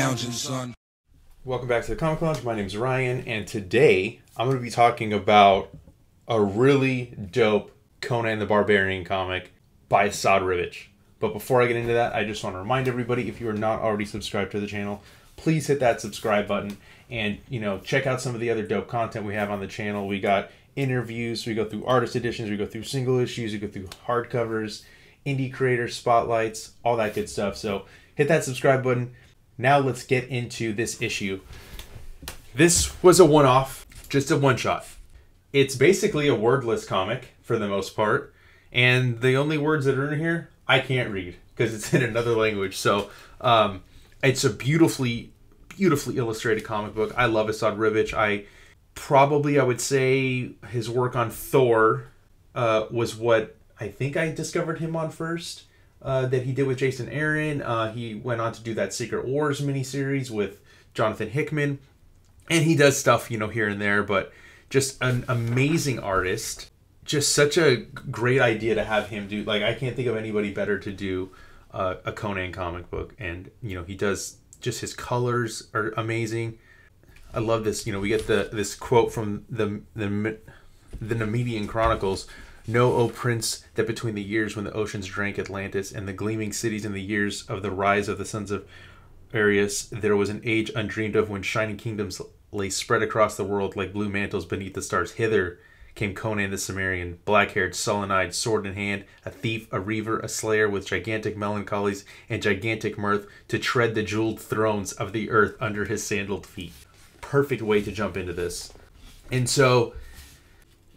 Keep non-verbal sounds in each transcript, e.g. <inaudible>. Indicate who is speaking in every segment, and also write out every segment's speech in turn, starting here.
Speaker 1: lounging, son.
Speaker 2: Welcome back to the Comic Lounge. My name is Ryan, and today I'm going to be talking about a really dope Conan the Barbarian comic by Esad Ribic. But before I get into that, I just want to remind everybody if you are not already subscribed to the channel, please hit that subscribe button and you know check out some of the other dope content we have on the channel. We got interviews, we go through artist editions, we go through single issues, we go through hardcovers, indie creator spotlights, all that good stuff. So hit that subscribe button. Now let's get into this issue. This was a one off, just a one shot. It's basically a wordless comic for the most part, and the only words that are in here I can't read because it's in another language. So um, it's a beautifully, beautifully illustrated comic book. I love Esad Ribic. I probably I would say his work on Thor uh, was what I think I discovered him on first. Uh, that he did with Jason Aaron. Uh, he went on to do that Secret Wars miniseries with Jonathan Hickman, and he does stuff you know here and there. But just an amazing artist. Just such a great idea to have him do. Like I can't think of anybody better to do uh, a Conan comic book, and you know he does. Just his colors are amazing. I love this. You know, we get the this quote from the the the Nemedian Chronicles. Know, O Prince, that between the years when the oceans drank Atlantis and the gleaming cities and the years of the rise of the sons of Aryas, there was an age undreamed of when shining kingdoms lay spread across the world like blue mantles beneath the stars. Hither came Conan the Cimmerian, black haired, sullen eyed, sword in hand, a thief, a reaver, a slayer with gigantic melancholies and gigantic mirth to tread the jeweled thrones of the earth under his sandaled feet. Perfect way to jump into this. And so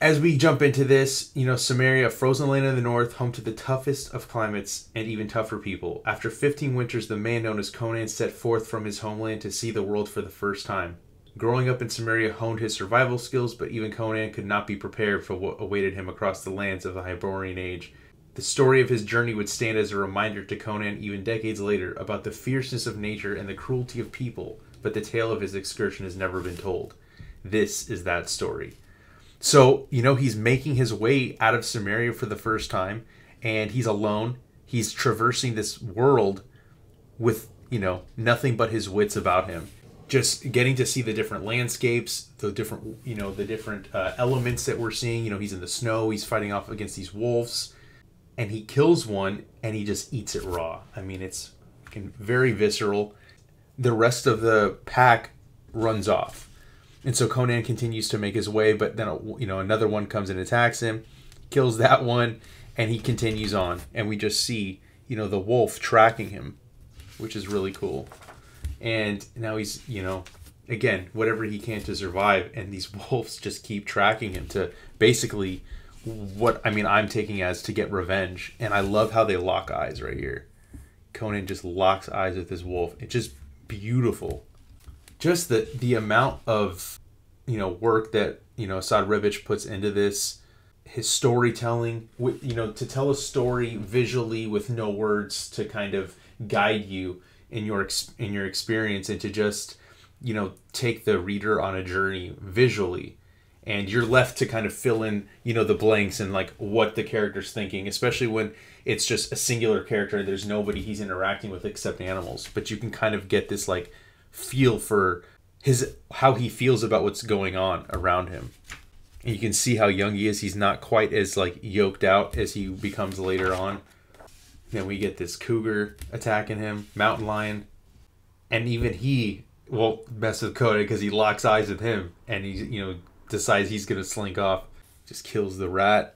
Speaker 2: as we jump into this, you know, Cimmeria, frozen land in the north, home to the toughest of climates and even tougher people. After 15 winters, the man known as Conan set forth from his homeland to see the world for the first time. Growing up in Cimmeria honed his survival skills, but even Conan could not be prepared for what awaited him across the lands of the Hyborian Age. The story of his journey would stand as a reminder to Conan even decades later about the fierceness of nature and the cruelty of people, but the tale of his excursion has never been told. This is that story. So, you know, he's making his way out of Cimmeria for the first time, and he's alone. He's traversing this world with, you know, nothing but his wits about him. Just getting to see the different landscapes, the different, you know, the different uh, elements that we're seeing. You know, he's in the snow, he's fighting off against these wolves, and he kills one and he just eats it raw. I mean, it's very visceral. The rest of the pack runs off and so Conan continues to make his way, but then you know another one comes and attacks him, kills that one, and he continues on. And we just see you know the wolf tracking him, which is really cool. And now he's you know again whatever he can to survive, and these <laughs> wolves just keep tracking him to basically what I mean I'm taking as to get revenge. And I love how they lock eyes right here. Conan just locks eyes with this wolf. It's just beautiful just the the amount of you know work that you know Esad Ribic puts into this, his storytelling, with you know to tell a story visually with no words to kind of guide you in your in your experience and to just you know take the reader on a journey visually. And you're left to kind of fill in you know the blanks and like what the character's thinking especially when it's just a singular character and there's nobody he's interacting with except animals. But you can kind of get this like feel for his how he feels about what's going on around him. And you can see how young he is. He's not quite as like yoked out as he becomes later on. Then we get this cougar attacking him, mountain lion, and even he will mess with Coda because he locks eyes with him, and he you know decides he's gonna slink off. Just kills the rat.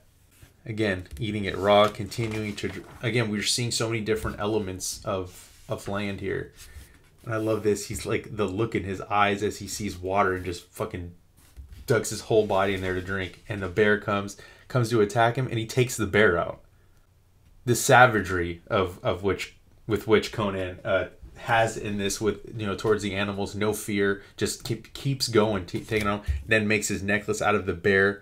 Speaker 2: Again, eating it raw, continuing to again. We're seeing so many different elements of of land here I love this. He's like the look in his eyes as he sees water and just fucking ducks his whole body in there to drink. And the bear comes comes to attack him, and he takes the bear out. The savagery of of which with which Conan uh, has in this with you know towards the animals, no fear, just keep, keeps going, taking on. Then makes his necklace out of the bear,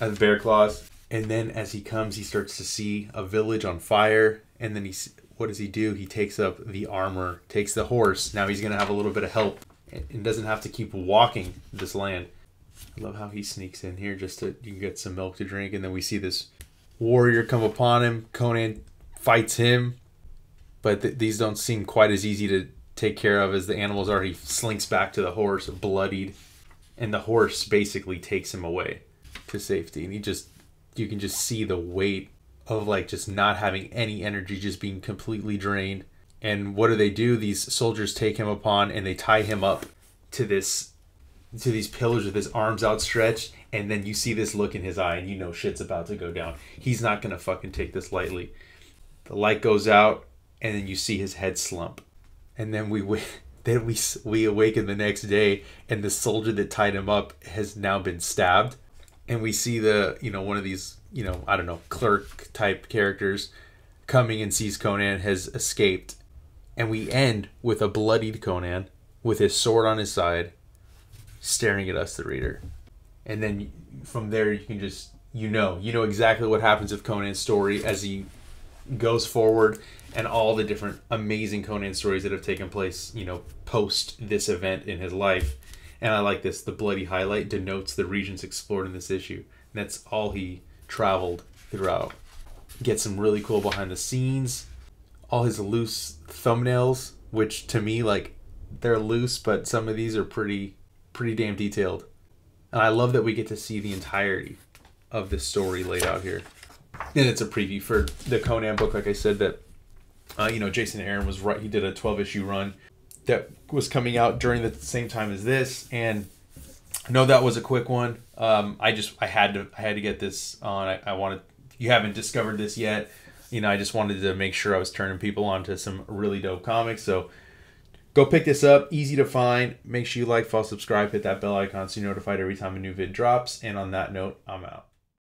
Speaker 2: out of the bear claws. And then as he comes, he starts to see a village on fire, and then he what does he do? He takes up the armor, takes the horse. Now he's going to have a little bit of help and doesn't have to keep walking this land. I love how he sneaks in here just to you can get some milk to drink, and then we see this warrior come upon him. Conan fights him, but th- these don't seem quite as easy to take care of as the animal's already slinks back to the horse, bloodied, and the horse basically takes him away to safety. And he just, you can just see the weight of like just not having any energy, just being completely drained. And what do they do? These soldiers take him upon and they tie him up to this to these pillars with his arms outstretched and then you see this look in his eye and you know shit's about to go down. He's not going to fucking take this lightly. The light goes out and then you see his head slump. And then we <laughs> then we we awaken the next day and the soldier that tied him up has now been stabbed and we see the, you know, one of these, you know, I don't know, clerk type characters coming and sees Conan has escaped. And we end with a bloodied Conan with his sword on his side staring at us, the reader. And then from there, you can just, you know, you know exactly what happens with Conan's story as he goes forward and all the different amazing Conan stories that have taken place, you know, post this event in his life. And I like this. The bloody highlight denotes the regions explored in this issue. And that's all he traveled throughout. Get some really cool behind the scenes. All his loose thumbnails, which to me, like, they're loose, but some of these are pretty pretty damn detailed. And I love that we get to see the entirety of the story laid out here. And it's a preview for the Conan book, like I said, that, uh, you know, Jason Aaron was right. He did a 12 issue run that was coming out during the same time as this. And Know that was a quick one. Um, I just, I had to, I had to get this on. I, I wanted, you haven't discovered this yet. You know, I just wanted to make sure I was turning people on to some really dope comics. So, Go pick this up, easy to find. Make sure you like, follow, subscribe, hit that bell icon so you're notified every time a new vid drops. And on that note, I'm out.